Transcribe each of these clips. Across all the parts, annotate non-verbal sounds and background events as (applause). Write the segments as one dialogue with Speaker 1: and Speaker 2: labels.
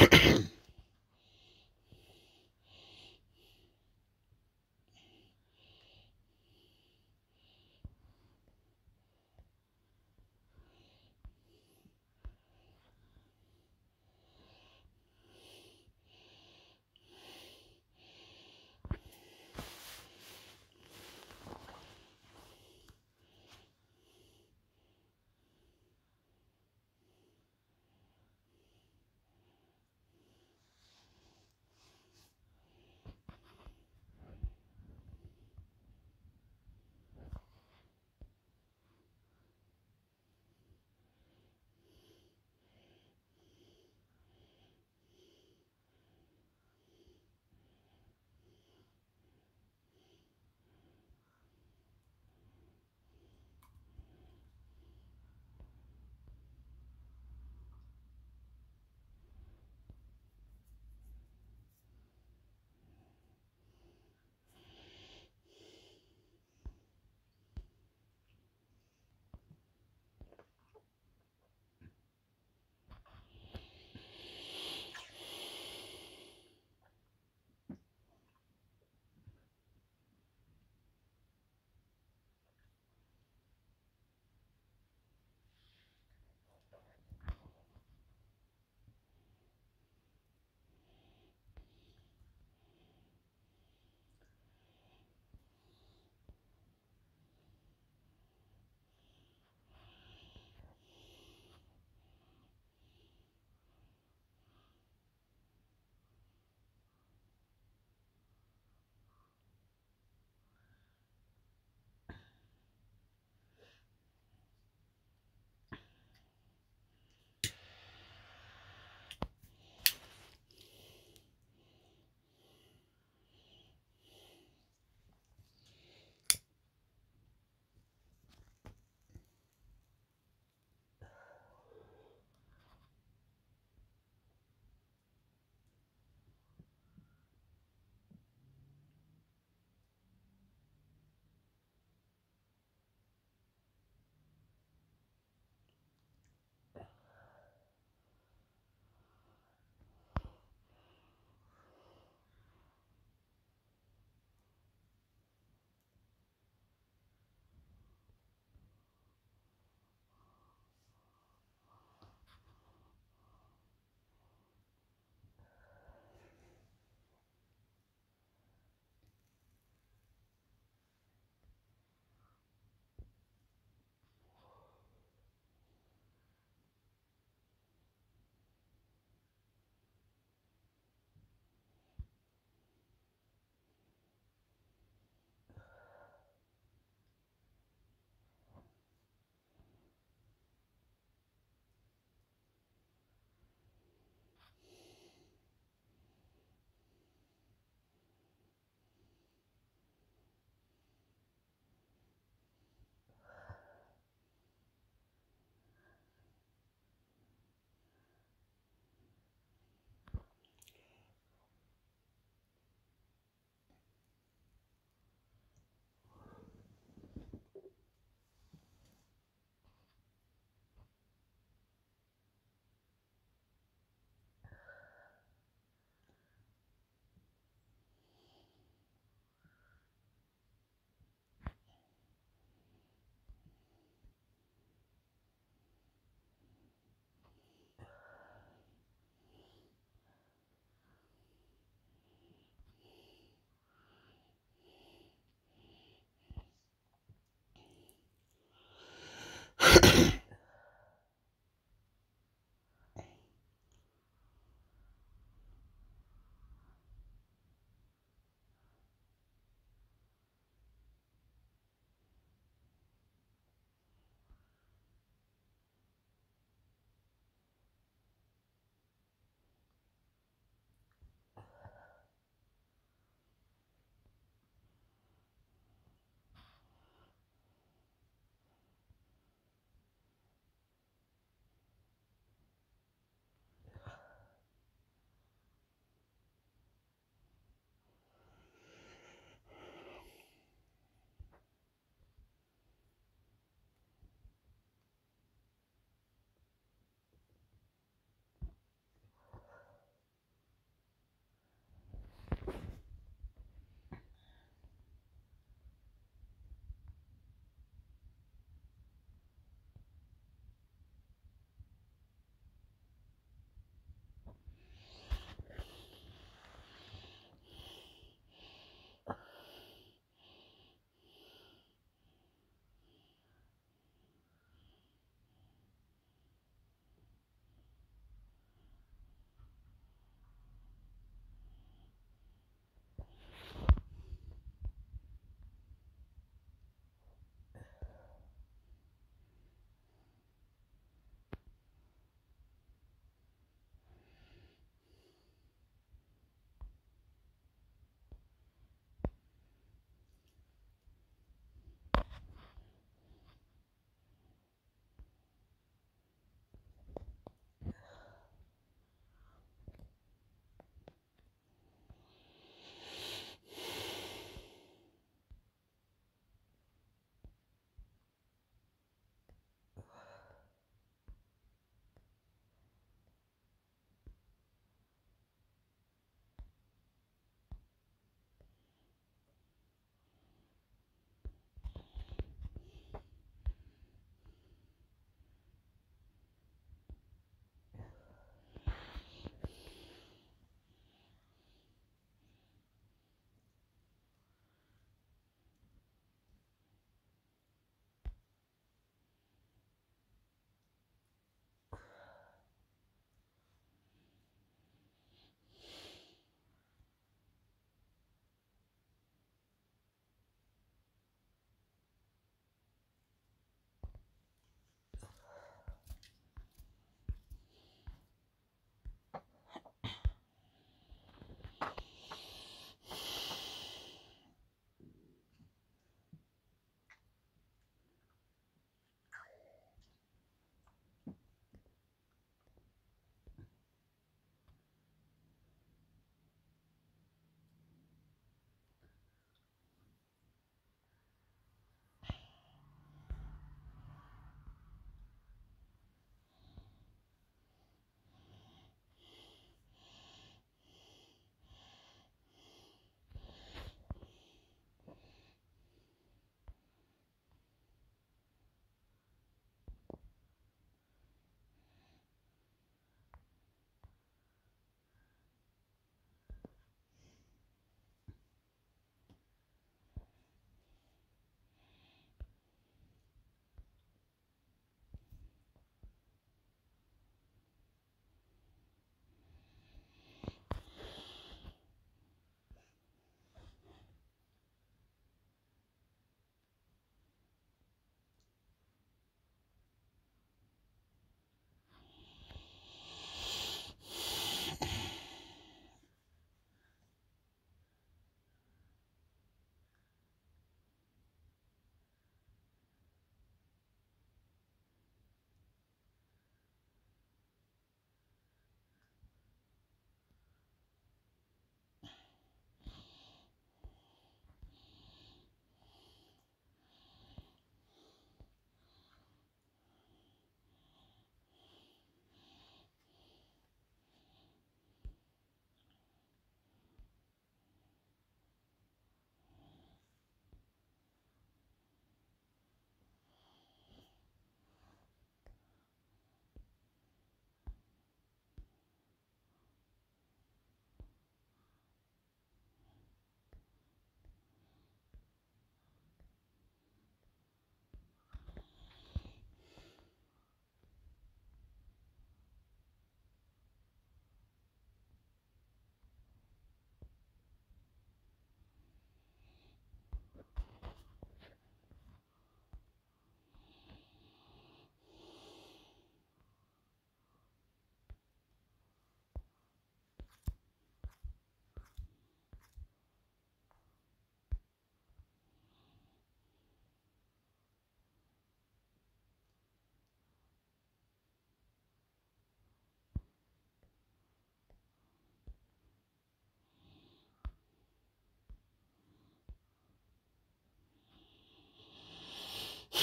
Speaker 1: Yeah. (coughs)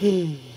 Speaker 1: Hmm. (sighs) (sighs)